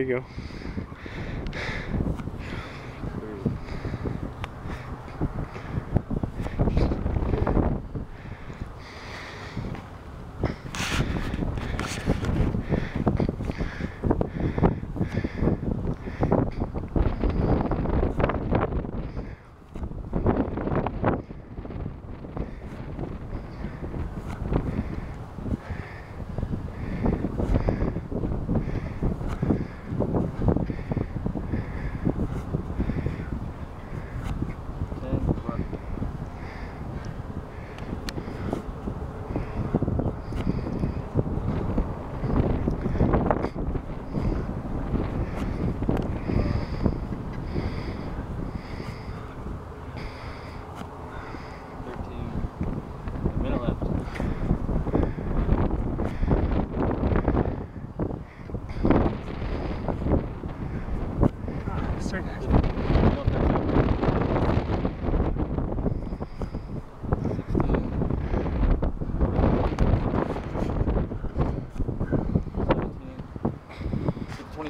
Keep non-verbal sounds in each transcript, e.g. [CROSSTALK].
You go.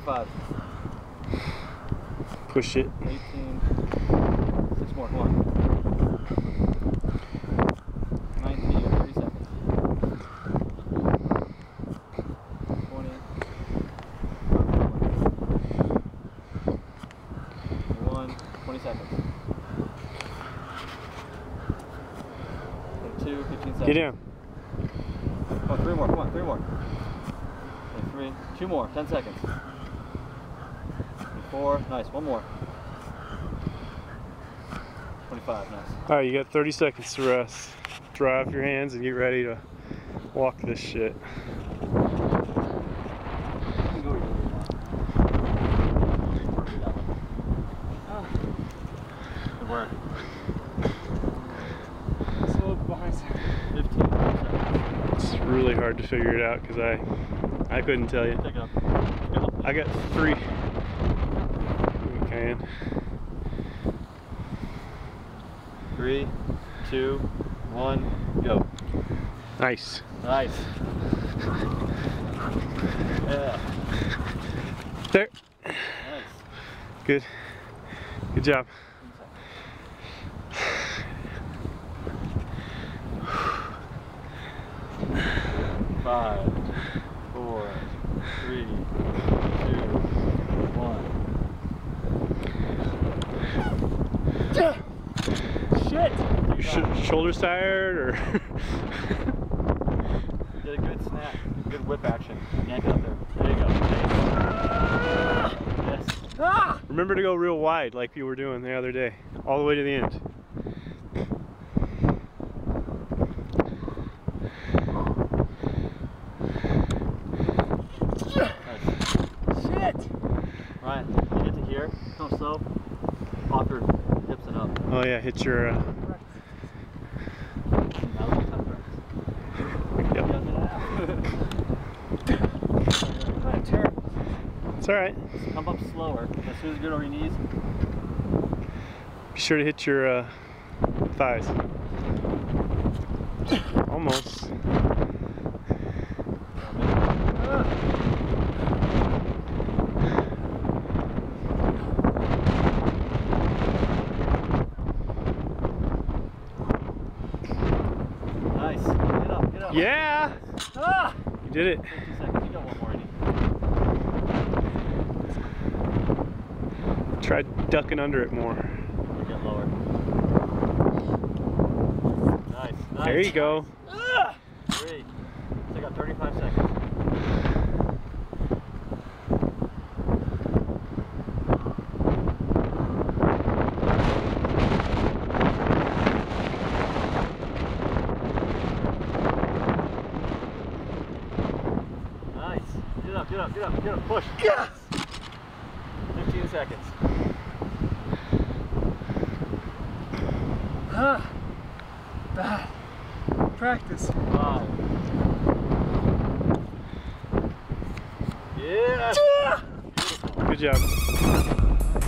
25. Push it. 18. Six more. Come on. 19. 30 seconds. 20. 21. 20 seconds. 22. 15 seconds. Get down. Come on, oh, three more. Come on, three more. Three. Two more. 10 seconds. 24. Nice. One more. 25. Nice. All right, you got 30 seconds to rest. Dry off your hands and get ready to walk this shit. Good work. It's a little behind. 15. It's really hard to figure it out because I, I couldn't tell you. Pick it up. Pick it up. I got three. Can. Three, two, one, go. Nice. Nice. Yeah. There. Nice. Good. Good job. Five, four, three, two, one. Shit! Your sh- shoulders tired or? [LAUGHS] Did a good snap, good whip action. Yank it up there. There you go. Yes. Remember to go real wide like you were doing the other day, all the way to the end. Ryan, you get to here, come slow, off your hips and up. Oh yeah, hit your. Uh, all right. Just Come up slower. As soon as you get over your knees, Be sure to hit your uh, thighs. Almost. nice. Get up, get up. Yeah, Ah! you did it. 50 seconds. You got one more in you. Try ducking under it more. Get lower. Nice, nice. There you go. Ah! Three. So I got 35 seconds. Nice. Get up, get up, get up, get up. Push. Yes! 15 seconds. Ah, bad. Practice. Five. Yeah. Good job.